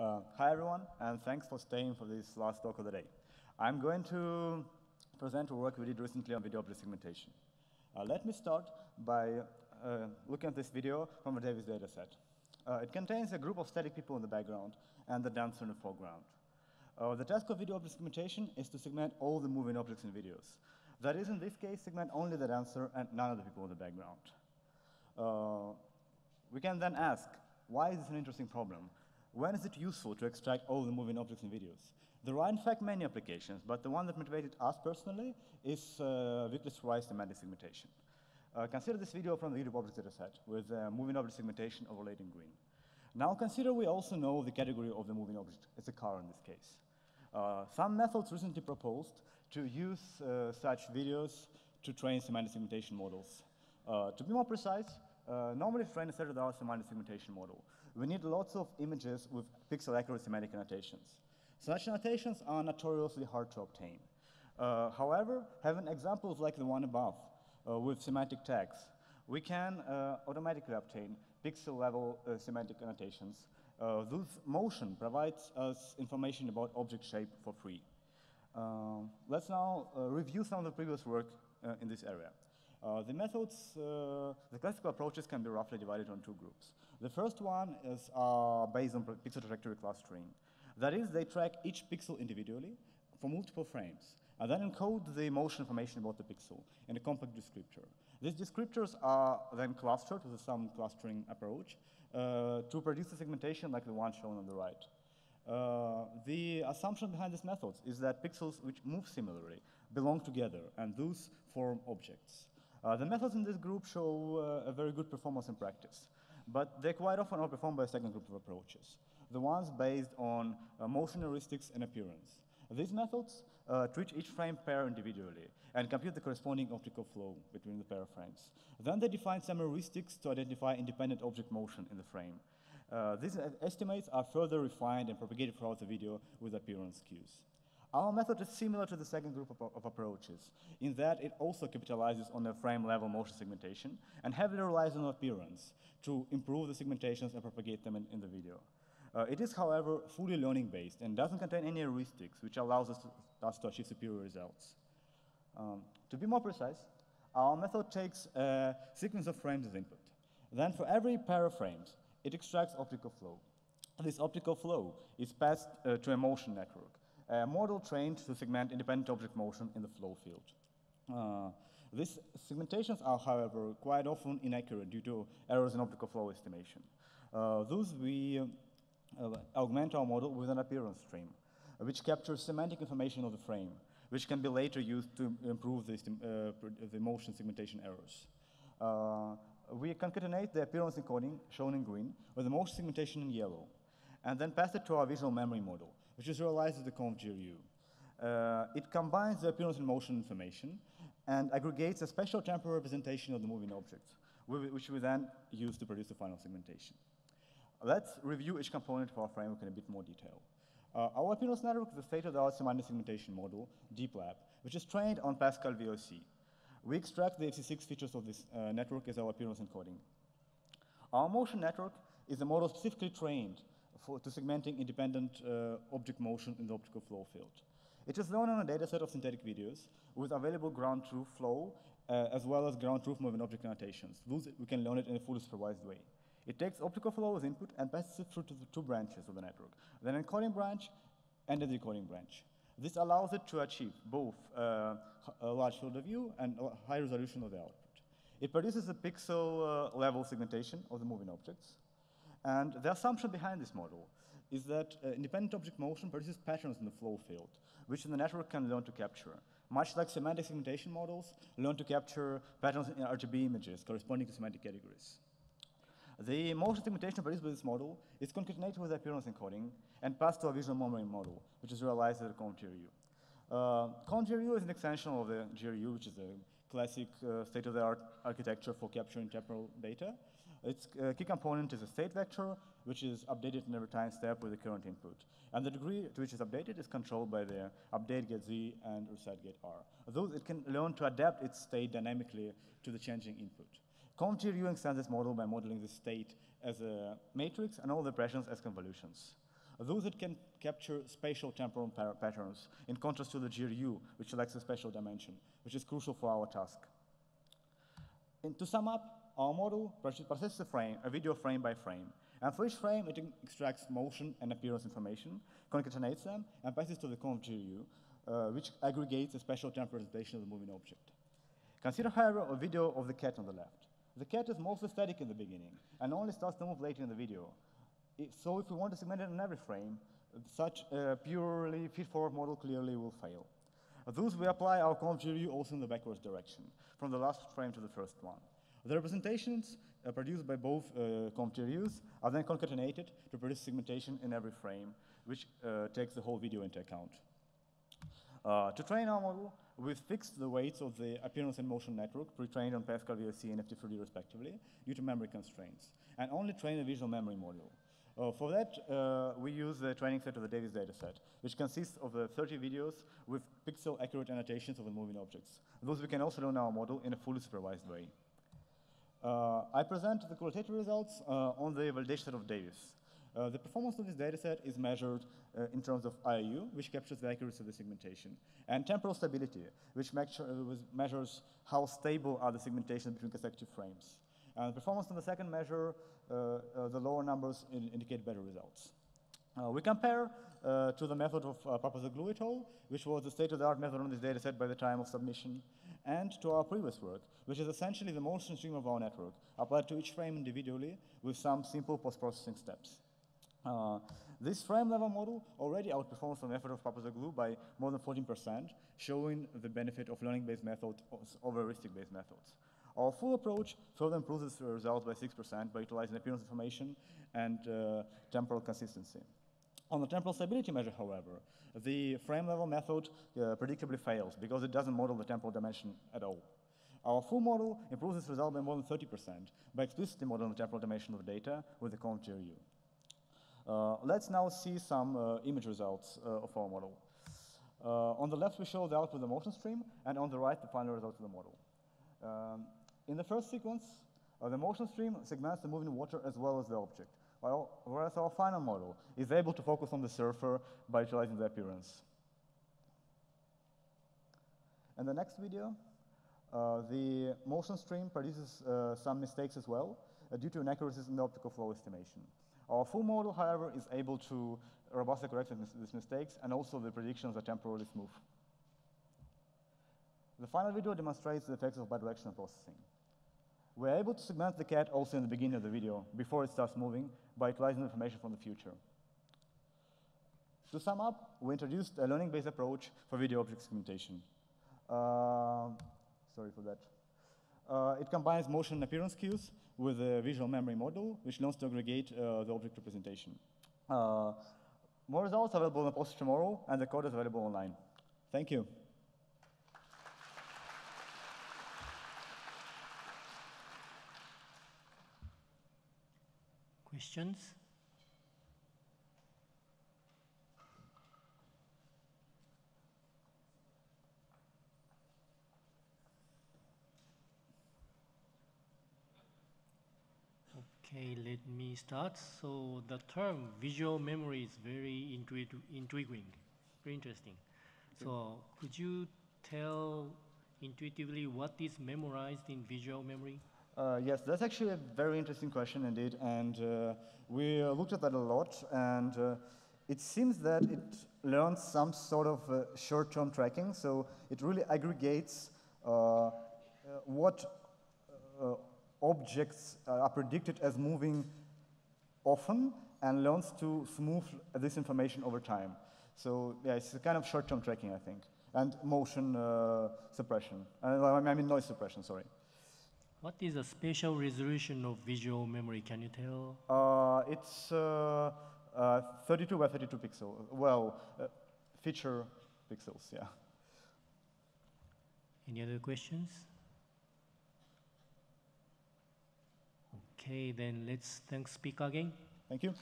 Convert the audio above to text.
Uh, hi everyone, and thanks for staying for this last talk of the day. I'm going to present a work we did recently on video object segmentation. Uh, let me start by uh, looking at this video from a Davis dataset. Uh, it contains a group of static people in the background and the dancer in the foreground. Uh, the task of video object segmentation is to segment all the moving objects in videos. That is, in this case, segment only the dancer and none of the people in the background. Uh, we can then ask, why is this an interesting problem? When is it useful to extract all the moving objects in videos? There are, in fact, many applications, but the one that motivated us personally is uh, Rice semantic segmentation. Uh, consider this video from the YouTube object dataset with uh, moving object segmentation overlaid in green. Now consider we also know the category of the moving object. It's a car in this case. Uh, some methods recently proposed to use uh, such videos to train semantic segmentation models. Uh, to be more precise, uh, normally train a state-of-the-art semantic segmentation model, we need lots of images with pixel-accurate semantic annotations. Such annotations are notoriously hard to obtain. Uh, however, having examples like the one above uh, with semantic tags, we can uh, automatically obtain pixel-level uh, semantic annotations. Uh, this motion provides us information about object shape for free. let's now review some of the previous work in this area. Uh, the methods, uh, the classical approaches can be roughly divided on two groups. The first one is uh, based on pixel trajectory clustering. That is, they track each pixel individually for multiple frames, and then encode the motion information about the pixel in a compact descriptor. These descriptors are then clustered with some clustering approach uh, to produce a segmentation like the one shown on the right. Uh, the assumption behind these methods is that pixels which move similarly belong together and those form objects. Uh, the methods in this group show uh, a very good performance in practice, but they quite often are performed by a second group of approaches, the ones based on uh, motion heuristics and appearance. These methods uh, treat each frame pair individually and compute the corresponding optical flow between the pair of frames. Then they define some heuristics to identify independent object motion in the frame. Uh, these estimates are further refined and propagated throughout the video with appearance cues. Our method is similar to the second group of, of, approaches, in that it also capitalizes on the frame-level motion segmentation and heavily relies on appearance to improve the segmentations and propagate them in, in the video. Uh, it is, however, fully learning-based and doesn't contain any heuristics, which allows us to, us to achieve superior results. Um, to be more precise, our method takes a sequence of frames as input. Then for every pair of frames, it extracts optical flow. This optical flow is passed uh, to a motion network, a model trained to segment independent object motion in the flow field. Uh, these segmentations are, however, quite often inaccurate due to errors in optical flow estimation. Uh, thus, we uh, augment our model with an appearance stream, which captures semantic information of the frame, which can be later used to improve the, uh, the motion segmentation errors. Uh, we concatenate the appearance encoding, shown in green, with the motion segmentation in yellow, and then pass it to our visual memory model, which is realized as the conv Uh, it combines the appearance and motion information and aggregates a spatial temporal representation of the moving object, which we then use to produce the final segmentation. Let's review each component of our framework in a bit more detail. Uh, our appearance network is a state-of-the-art semantic segmentation model, DeepLab, which is trained on Pascal VOC. We extract the FC6 features of this uh, network as our appearance encoding. Our motion network is a model specifically trained for, to segmenting independent uh, object motion in the optical flow field. It is learned on a dataset of synthetic videos with available ground truth flow uh, as well as ground truth moving object annotations. We can learn it in a fully supervised way. It takes optical flow as input and passes it through to the two branches of the network, the encoding branch and the decoding branch. This allows it to achieve both uh, a large field of view and a high resolution of the output. It produces a pixel uh, level segmentation of the moving objects. And the assumption behind this model is that uh, independent object motion produces patterns in the flow field, which the network can learn to capture. Much like semantic segmentation models learn to capture patterns in RGB images corresponding to semantic categories. The motion segmentation produced by this model is concatenated with appearance encoding and passed to a visual memory model, which is realized as a ConvGRU. Uh, ConvGRU is an extension of the GRU, which is a classic uh, state-of-the-art architecture for capturing temporal data. Its uh, key component is a state vector, which is updated in every time step with the current input. And the degree to which it's updated is controlled by the update gate z and reset gate r. Those it can learn to adapt its state dynamically to the changing input. ConvGRU extends this model by modeling the state as a matrix and all the operations as convolutions. those that can capture spatial temporal patterns, in contrast to the GRU, which lacks a spatial dimension, which is crucial for our task. And to sum up, our model processes a frame, a video frame by frame. And for each frame, it extracts motion and appearance information, concatenates them, and passes to the conv GRU, uh, which aggregates a spatial temporal representation of the moving object. Consider, however, a video of the cat on the left. The cat is mostly static in the beginning and only starts to move later in the video. so if we want to segment it in every frame, such a purely feed-forward model clearly will fail. Thus, we apply our conv GRU also in the backwards direction, from the last frame to the first one. The representations uh, produced by both uh, are then concatenated to produce segmentation in every frame, which uh, takes the whole video into account. Uh, to train our model, we've fixed the weights of the appearance and motion network, pre-trained on Pascal VOC and FT3D respectively, due to memory constraints, and only train the visual memory module. Uh, for that, uh, we use the training set of the Davis dataset, which consists of uh, 30 videos with pixel-accurate annotations of the moving objects. Those we can also learn our model in a fully supervised way. Uh, I present the qualitative results uh, on the validation set of Davis. Uh, the performance of this dataset is measured uh, in terms of IOU, which captures the accuracy of the segmentation, and temporal stability, which measures how stable are the segmentations between consecutive frames. And performance on the second measure, uh, uh, the lower numbers in indicate better results. Uh, we compare uh, to the method of uh, Papazoglou et al., which was the state-of-the-art method on this dataset by the time of submission, and to our previous work, which is essentially the motion stream of our network, applied to each frame individually with some simple post-processing steps. Uh, this frame-level model already outperforms the method of Papazoglou by more than 14%, showing the benefit of learning-based methods over heuristic-based methods. Our full approach further improves this result by 6% by utilizing appearance information and uh, temporal consistency. On the temporal stability measure, however, the frame-level method uh, predictably fails because it doesn't model the temporal dimension at all. Our full model improves this result by more than 30% by explicitly modeling the temporal dimension of the data with the conv GRU. Uh, let's now see some uh, image results uh, of our model. on the left, we show the output of the motion stream, and on the right, the final result of the model. Um, in the first sequence, the motion stream segments the moving water as well as the object, while, whereas our final model is able to focus on the surfer by utilizing the appearance. In the next video, uh, the motion stream produces uh, some mistakes as well uh, due to inaccuracies in the optical flow estimation. Our full model, however, is able to robustly correct these mistakes, and also the predictions are temporally smooth. The final video demonstrates the effects of bidirectional processing. We're able to segment the cat also in the beginning of the video, before it starts moving, by utilizing information from the future. To sum up, we introduced a learning-based approach for video object segmentation. Uh, sorry for that. Uh, it combines motion and appearance cues with a visual memory model, which learns to aggregate uh, the object representation. Uh, more results available in the post tomorrow, and the code is available online. Thank you. Questions? Okay, let me start. So the term visual memory is very intriguing, very interesting. So could you tell intuitively what is memorized in visual memory? Uh, yes, that's actually a very interesting question indeed, and uh, we uh, looked at that a lot, and uh, it seems that it learns some sort of uh, short-term tracking, so it really aggregates what objects are predicted as moving often and learns to smooth this information over time. So yeah, it's a kind of short-term tracking, I think, and motion suppression. I mean noise suppression, sorry. What is the spatial resolution of visual memory? Can you tell? Uh, it's uh, uh, 32 by 32 pixels. Well, feature pixels, yeah. Any other questions? Okay, then let's thank speaker again. Thank you.